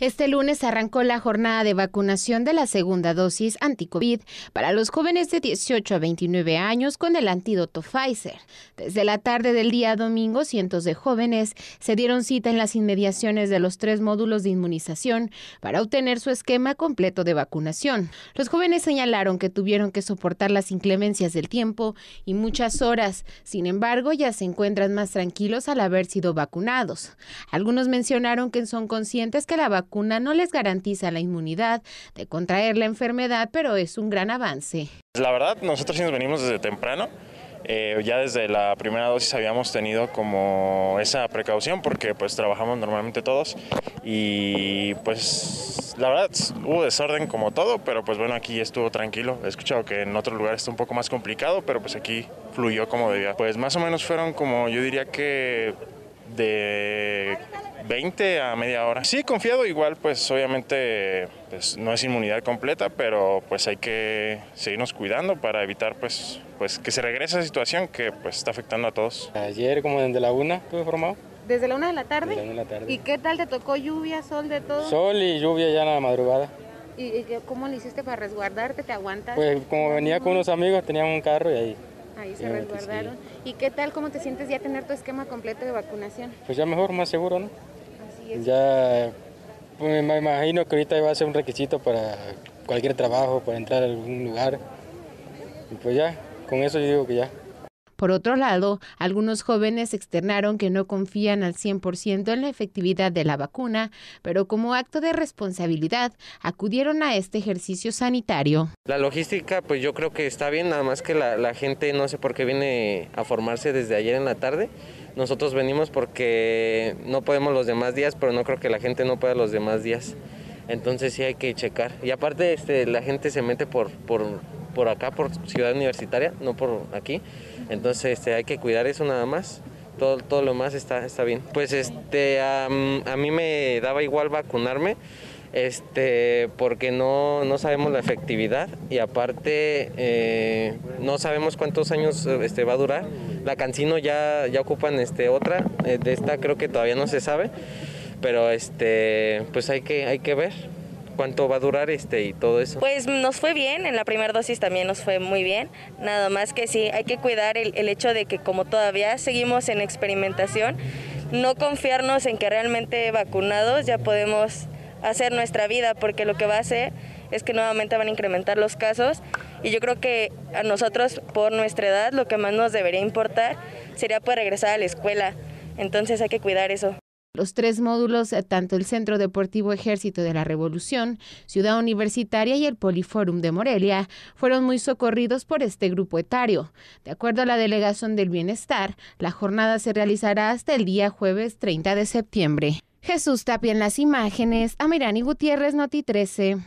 Este lunes arrancó la jornada de vacunación de la segunda dosis anti-COVID para los jóvenes de 18 a 29 años con el antídoto Pfizer. Desde la tarde del día domingo, cientos de jóvenes se dieron cita en las inmediaciones de los tres módulos de inmunización para obtener su esquema completo de vacunación. Los jóvenes señalaron que tuvieron que soportar las inclemencias del tiempo y muchas horas. Sin embargo, ya se encuentran más tranquilos al haber sido vacunados. Algunos mencionaron que son conscientes que la vacuna vacuna no les garantiza la inmunidad de contraer la enfermedad, pero es un gran avance. La verdad, nosotros sí nos venimos desde temprano. Eh, ya desde la primera dosis habíamos tenido como esa precaución porque pues trabajamos normalmente todos y pues la verdad hubo desorden como todo, pero pues bueno aquí estuvo tranquilo. He escuchado que en otro lugar está un poco más complicado, pero pues aquí fluyó como debía. Pues más o menos fueron como yo diría que de 20 a media hora. Sí, confiado, igual pues obviamente pues, no es inmunidad completa, pero pues hay que seguirnos cuidando para evitar pues, pues que se regrese esa situación que pues está afectando a todos. Ayer como desde la una estuve formado. ¿Desde la una de la tarde? Desde la una de la tarde. ¿Y qué tal te tocó lluvia, sol, de todo? Sol y lluvia ya en la madrugada. ¿Y, cómo le hiciste para resguardarte? ¿Te aguantas? Pues como venía con unos amigos, teníamos un carro y ahí Ahí se resguardaron. ¿Y qué tal, cómo te sientes ya tener tu esquema completo de vacunación? Pues ya mejor, más seguro, ¿no? Ya pues, me imagino que ahorita va a ser un requisito para cualquier trabajo, para entrar a algún lugar. Y pues ya, con eso yo digo que ya. Por otro lado, algunos jóvenes externaron que no confían al 100% en la efectividad de la vacuna, pero como acto de responsabilidad acudieron a este ejercicio sanitario. La logística, pues yo creo que está bien, nada más que la, gente no sé por qué viene a formarse desde ayer en la tarde. Nosotros venimos porque no podemos los demás días, pero no creo que la gente no pueda los demás días. Entonces sí hay que checar. Y aparte este, la gente se mete por, por, por acá, por Ciudad Universitaria, no por aquí. Entonces este, hay que cuidar eso nada más. Todo, todo lo más está, está bien. Pues este, a, mí me daba igual vacunarme este, porque no, no sabemos la efectividad y aparte eh, no sabemos cuántos años este, va a durar. La Cancino ya, ya ocupan este, otra, eh, de esta creo que todavía no se sabe, pero este, pues hay que, hay que ver cuánto va a durar este y todo eso? Pues nos fue bien, en la primera dosis también nos fue muy bien, nada más que sí, hay que cuidar el, el hecho de que como todavía seguimos en experimentación, no confiarnos en que realmente vacunados ya podemos hacer nuestra vida, porque lo que va a hacer es que nuevamente van a incrementar los casos y yo creo que a nosotros por nuestra edad lo que más nos debería importar sería poder regresar a la escuela, entonces hay que cuidar eso. Los tres módulos, eh, tanto el Centro Deportivo Ejército de la Revolución, Ciudad Universitaria y el Poliforum de Morelia, fueron muy socorridos por este grupo etario. De acuerdo a la Delegación del Bienestar, la jornada se realizará hasta el día jueves 30 de septiembre. Jesús Tapia en las imágenes, Amirani Gutiérrez, Noti 13.